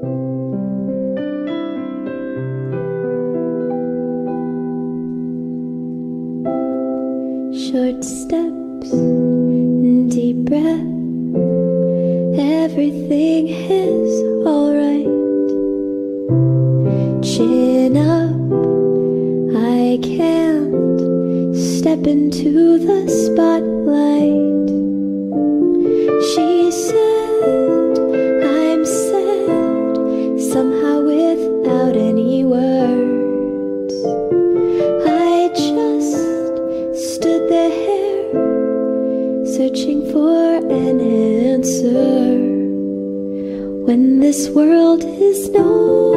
Short steps and deep breath. Everything is alright. Chin up, I can't step into the spotlight. Without any words. I just stood there, searching for an answer. When this world is no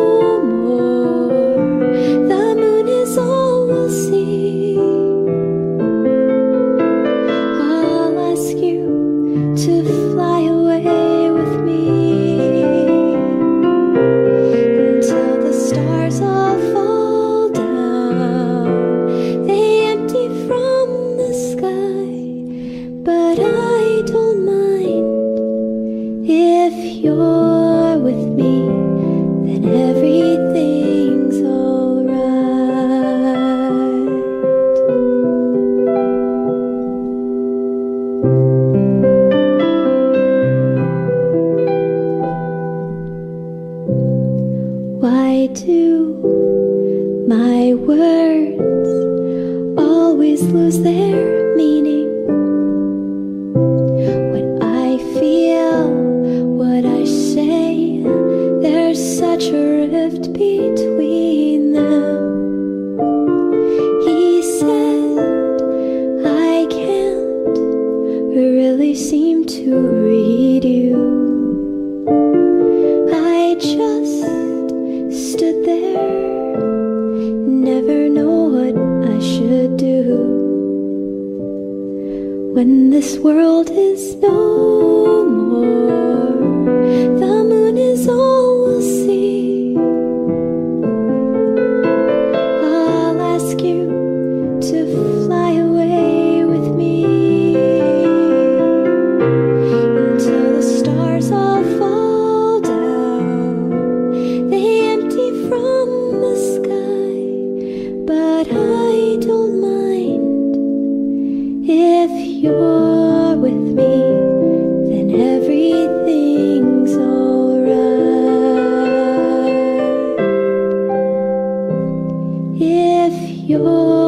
you're with me. Then everything's alright. Why do my words always lose their seem to read you. I just stood there, never know what I should do. When this world is no more, but I don't mind if you're with me, then everything's alright. If you're